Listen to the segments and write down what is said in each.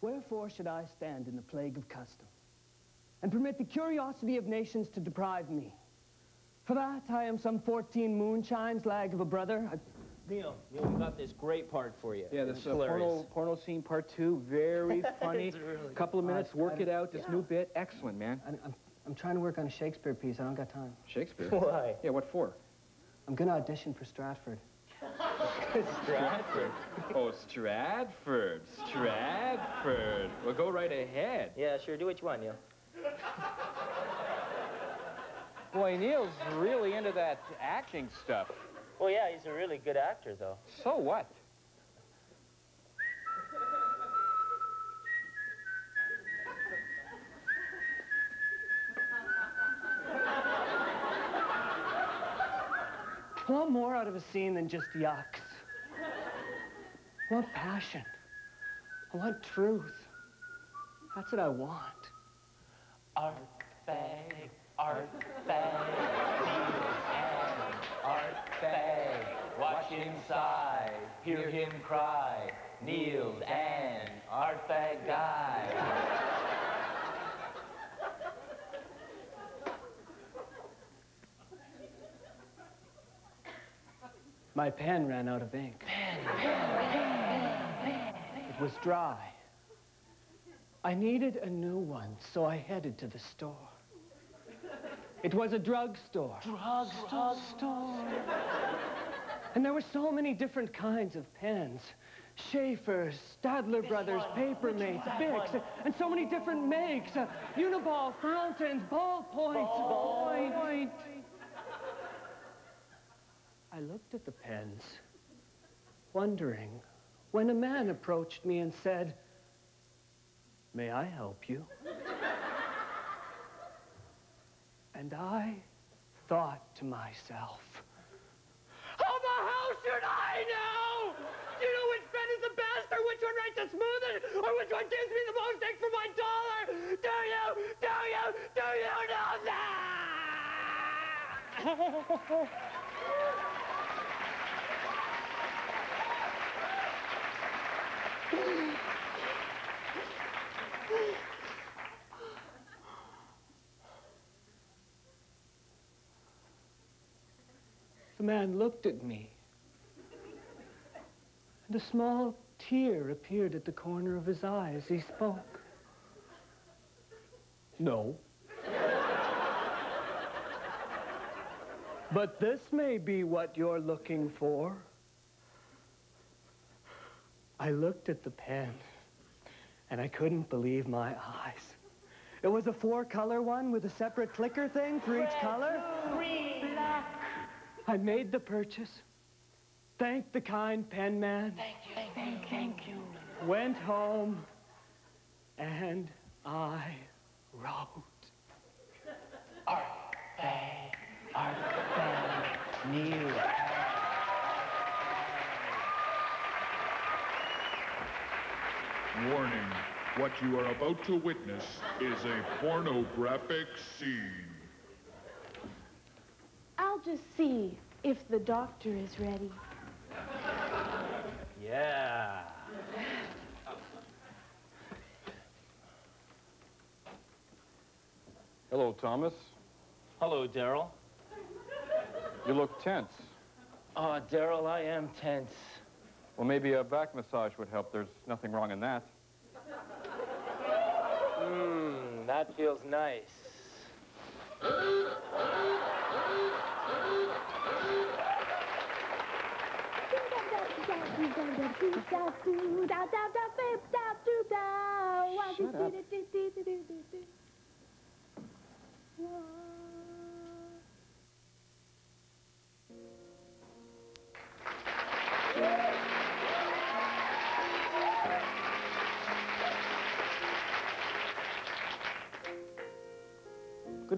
Wherefore should I stand in the plague of custom and permit the curiosity of nations to deprive me? For that I am some 14 moonshines lag of a brother. I, Neil, Neil, we got this great part for you. Yeah, It's this uh, porno, porno scene part two, very funny. It's really Couple of minutes, work I- it out, this new bit, excellent, man. I, I'm, I'm trying to work on a Shakespeare piece. I don't got time. Shakespeare? Why? Yeah, what for? I'm going to audition for Stratford. Stratford. Oh, Stratford, Stratford. Well, go right ahead. Yeah, sure. Do what you want, Neil. Boy, Neil's really into that acting stuff. Well, yeah, he's a really good actor, though. So what? I want more out of a scene than just yucks. I want passion. I want truth. That's what I want. Art bag, art and art bag. Watch inside, hear him cry. Neil's and art bag guy. My pen ran out of ink. It was dry. I needed a new one, so I headed to the store. It was a drugstore. Drugstore. Store. And there were so many different kinds of pens. Sheaffer's, Stadler Brothers, Papermates, Bics, and so many different makes. Uh, Uniball, fountains, ballpoints. Ballpoint. I looked at the pens, wondering, when a man approached me and said, May I help you? and I thought to myself, How the hell should I know? Do you know which pen is the best, or which one writes the smoothest, or which one gives me the most ink for my dollar? Do you, do you, do you know that? The man looked at me, and a small tear appeared at the corner of his eye as he spoke. No. but this may be what you're looking for. I looked at the pen, and I couldn't believe my eyes. It was a four-color one with a separate clicker thing for each color. Green, black. I made the purchase. Thanked the kind pen man. Thank you, thank you, thank you. Went home. And I wrote. Art bag, art bag, Neil. Warning, what you are about to witness is a pornographic scene. I'll just see if the doctor is ready. Yeah. Hello, Thomas. Hello, Daryl. You look tense. Oh, Daryl, I am tense. Well, maybe a back massage would help. There's nothing wrong in that. Mmm, that feels nice. Shut up.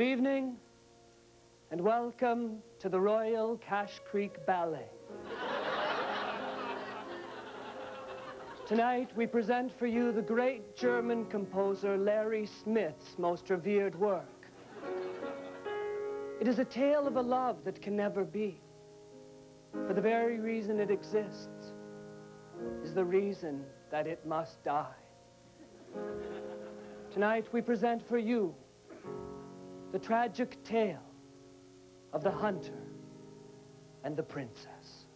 Good evening, and welcome to the Royal Cash Creek Ballet. Tonight, we present for you the great German composer Larry Smith's most revered work. It is a tale of a love that can never be. For the very reason it exists is the reason that it must die. Tonight we present for you the tragic tale of the hunter and the princess.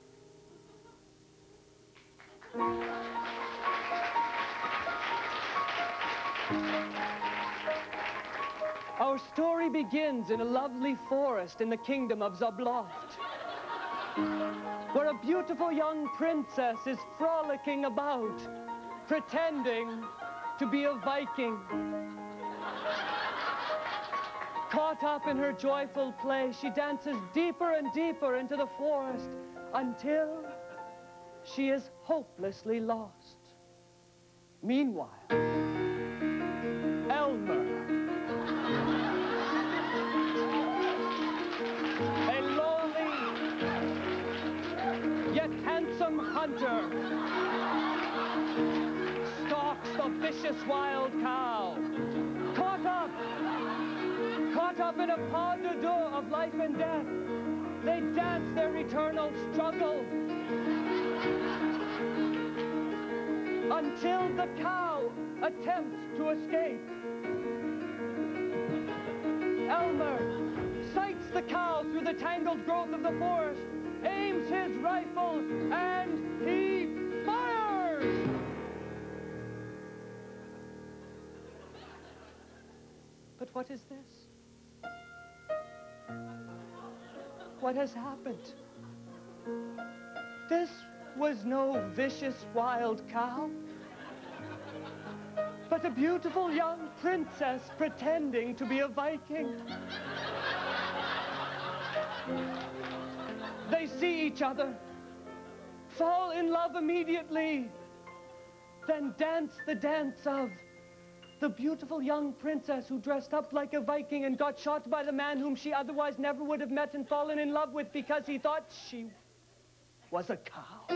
Our story begins in a lovely forest in the kingdom of Zabloft, where a beautiful young princess is frolicking about, pretending to be a Viking. Caught up in her joyful play, she dances deeper and deeper into the forest until she is hopelessly lost. Meanwhile, Elmer, a lonely yet handsome hunter, stalks the vicious wild cow, caught up, caught up in a pas de deux of life and death. They dance their eternal struggle until the cow attempts to escape. Elmer sights the cow through the tangled growth of the forest, aims his rifle, and he fires! But what is this? What has happened? This was no vicious wild cow, but a beautiful young princess pretending to be a Viking. They see each other, fall in love immediately, then dance the dance of the beautiful young princess who dressed up like a Viking and got shot by the man whom she otherwise never would have met and fallen in love with because he thought she was a cow.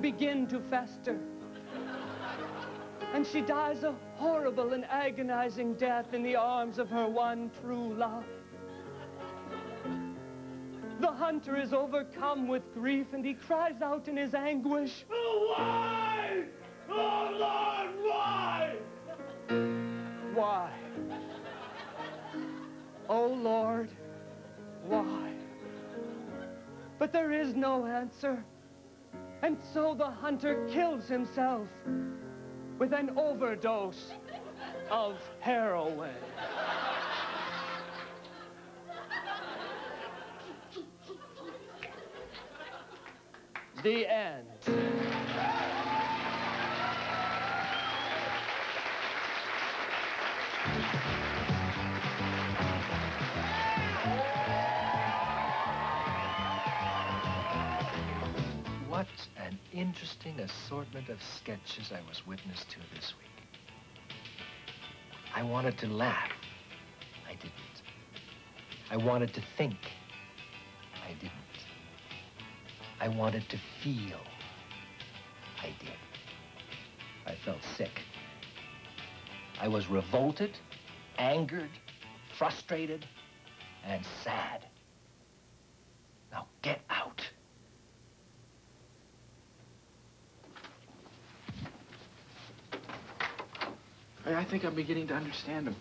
And begin to fester. And she dies a horrible and agonizing death in the arms of her one true love. The hunter is overcome with grief and he cries out in his anguish, Why? Oh, Lord, why? Why? Oh Lord, why? But there is no answer. And so the hunter kills himself with an overdose of heroin. The end. What an interesting assortment of sketches I was witness to this week. I wanted to laugh. I didn't. I wanted to think. I didn't. I wanted to feel. I did. I felt sick. I was revolted, angered, frustrated, and sad. Now get out. I, I think I'm beginning to understand him.